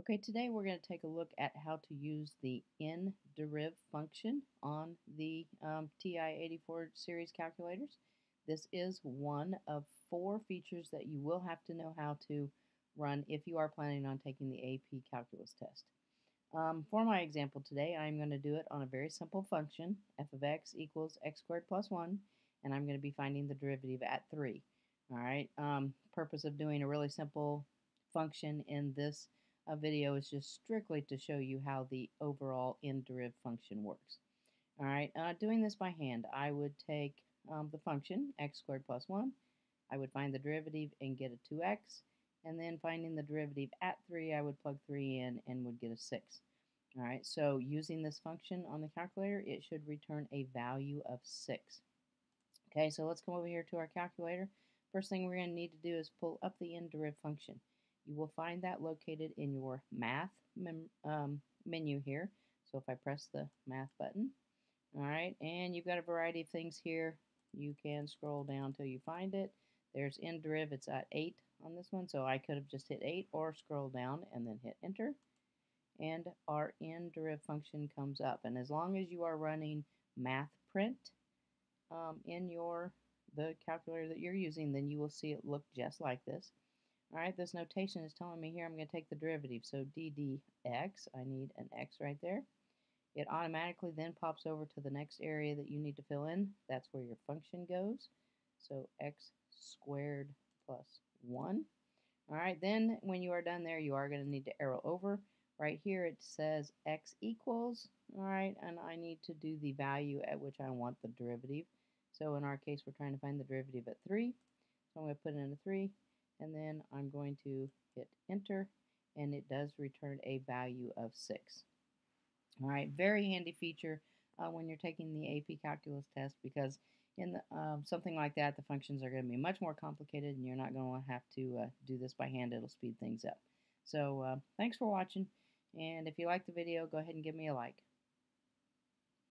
Okay, today we're going to take a look at how to use the nDeriv function on the um, TI-84 series calculators. This is one of four features that you will have to know how to run if you are planning on taking the AP calculus test. Um, for my example today, I'm going to do it on a very simple function, f of x equals x squared plus 1, and I'm going to be finding the derivative at 3. All right, um, purpose of doing a really simple function in this a video is just strictly to show you how the overall nDeriv function works. All right, uh, doing this by hand, I would take um, the function x squared plus 1. I would find the derivative and get a 2x. And then finding the derivative at 3, I would plug 3 in and would get a 6. All right, so using this function on the calculator, it should return a value of 6. Okay, so let's come over here to our calculator. First thing we're going to need to do is pull up the nderiv function. You will find that located in your math um, menu here. So if I press the math button, all right, and you've got a variety of things here. You can scroll down till you find it. There's nDeriv, it's at 8 on this one, so I could have just hit 8 or scroll down and then hit enter. And our nDeriv function comes up. And as long as you are running math print um, in your the calculator that you're using, then you will see it look just like this. All right, this notation is telling me here I'm going to take the derivative. So ddx, I need an x right there. It automatically then pops over to the next area that you need to fill in. That's where your function goes. So x squared plus 1. All right, then when you are done there, you are going to need to arrow over. Right here it says x equals, all right, and I need to do the value at which I want the derivative. So in our case, we're trying to find the derivative at 3. So I'm going to put in a 3 and then I'm going to hit enter and it does return a value of 6. All right, very handy feature uh, when you're taking the AP Calculus test because in the, um, something like that, the functions are going to be much more complicated and you're not going to have to uh, do this by hand. It'll speed things up. So uh, thanks for watching, and if you like the video, go ahead and give me a like.